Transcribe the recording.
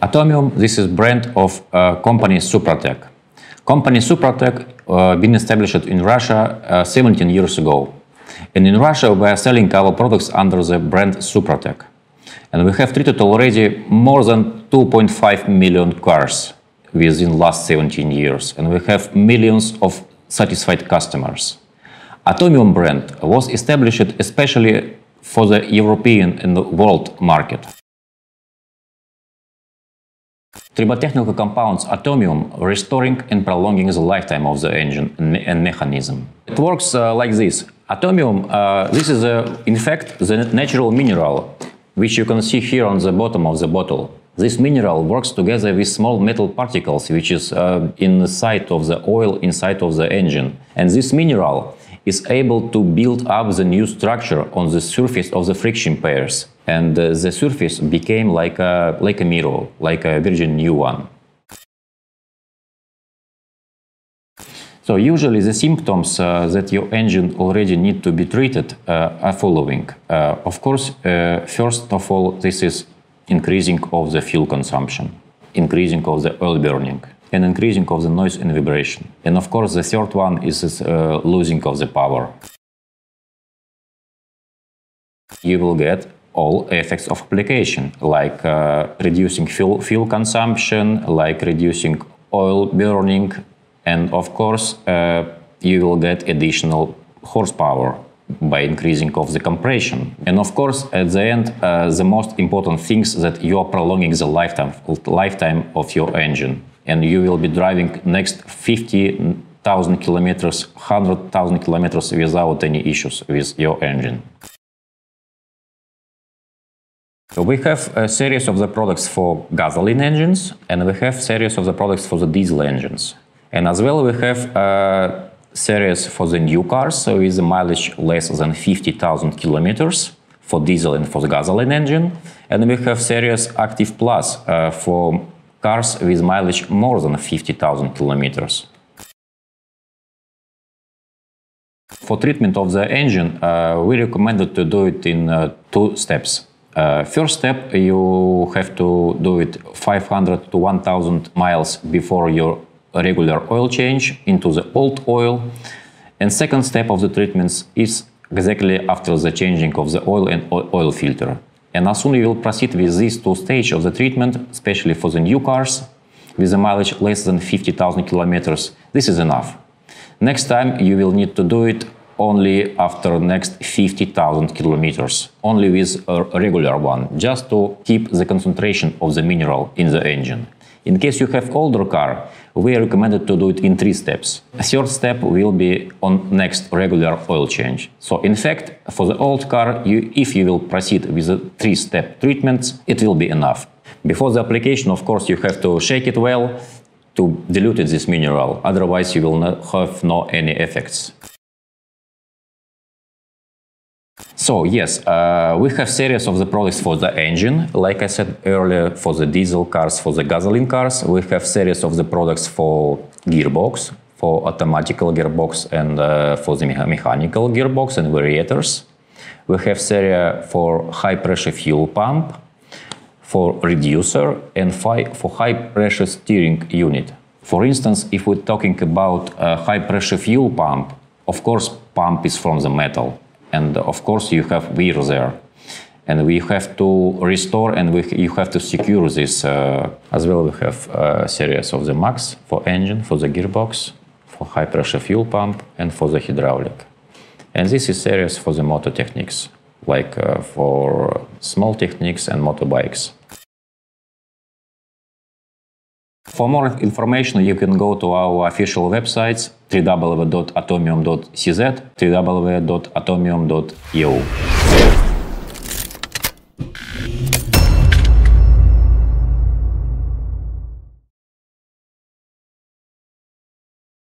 Atomium, this is brand of uh, company Suprotec. Company Suprotec uh, been established in Russia uh, 17 years ago. And in Russia, we are selling our products under the brand Suprotec. And we have treated already more than 2.5 million cars within last 17 years. And we have millions of satisfied customers. Atomium brand was established especially for the European and the world market. Tribotechnical compounds atomium restoring and prolonging the lifetime of the engine and mechanism. It works uh, like this. Atomium, uh, this is uh, in fact the natural mineral which you can see here on the bottom of the bottle. This mineral works together with small metal particles which is uh, inside of the oil inside of the engine. And this mineral is able to build up the new structure on the surface of the friction pairs. And uh, the surface became like a, like a mirror, like a virgin new one. So usually the symptoms uh, that your engine already need to be treated uh, are following. Uh, of course, uh, first of all, this is increasing of the fuel consumption, increasing of the oil burning, and increasing of the noise and vibration. And of course, the third one is uh, losing of the power. You will get all effects of application, like uh, reducing fuel, fuel consumption, like reducing oil burning, and of course, uh, you will get additional horsepower by increasing of the compression. And of course, at the end, uh, the most important things that you are prolonging the lifetime, lifetime of your engine. And you will be driving next 50,000 kilometers, 100,000 kilometers without any issues with your engine. So we have a series of the products for gasoline engines and we have series of the products for the diesel engines. And as well, we have a series for the new cars with a mileage less than 50,000 kilometers for diesel and for the gasoline engine. And we have series Active Plus uh, for cars with mileage more than 50,000 kilometers. For treatment of the engine, uh, we recommended to do it in uh, two steps. Uh, first step, you have to do it 500 to 1000 miles before your regular oil change into the old oil. And second step of the treatments is exactly after the changing of the oil and oil filter. And as soon you will proceed with these two stages of the treatment, especially for the new cars, with a mileage less than 50,000 kilometers, this is enough. Next time you will need to do it only after next 50,000 kilometers, only with a regular one, just to keep the concentration of the mineral in the engine. In case you have older car, we are recommended to do it in three steps. A third step will be on next regular oil change. So in fact, for the old car, you, if you will proceed with the three-step treatments, it will be enough. Before the application, of course, you have to shake it well to dilute this mineral, otherwise you will not have no any effects. So yes, uh, we have series of the products for the engine. Like I said earlier, for the diesel cars, for the gasoline cars, we have series of the products for gearbox, for automatical gearbox and uh, for the me mechanical gearbox and variators. We have series for high pressure fuel pump, for reducer and for high pressure steering unit. For instance, if we're talking about a high pressure fuel pump, of course pump is from the metal and of course you have wear there. And we have to restore and we, you have to secure this uh, as well we have a series of the max for engine for the gearbox for high pressure fuel pump and for the hydraulic. And this is series for the motor techniques like uh, for small techniques and motorbikes For more information, you can go to our official websites www.atomium.cz, www.atomium.eu.